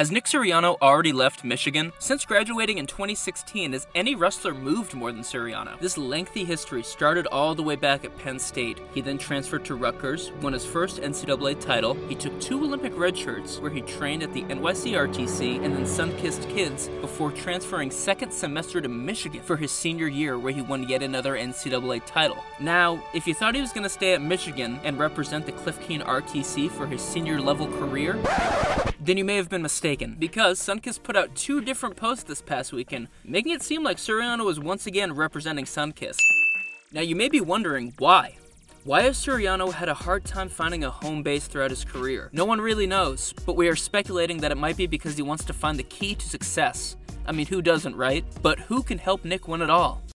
Has Nick Suriano already left Michigan? Since graduating in 2016, has any wrestler moved more than Suriano? This lengthy history started all the way back at Penn State. He then transferred to Rutgers, won his first NCAA title. He took two Olympic red shirts where he trained at the NYCRTC and then Sunkist Kids before transferring second semester to Michigan for his senior year where he won yet another NCAA title. Now, if you thought he was going to stay at Michigan and represent the Cliff Keen RTC for his senior level career, then you may have been mistaken, because Sunkist put out two different posts this past weekend, making it seem like Suriano was once again representing Sunkist. Now you may be wondering why. Why has Suriano had a hard time finding a home base throughout his career? No one really knows, but we are speculating that it might be because he wants to find the key to success. I mean, who doesn't, right? But who can help Nick win it all?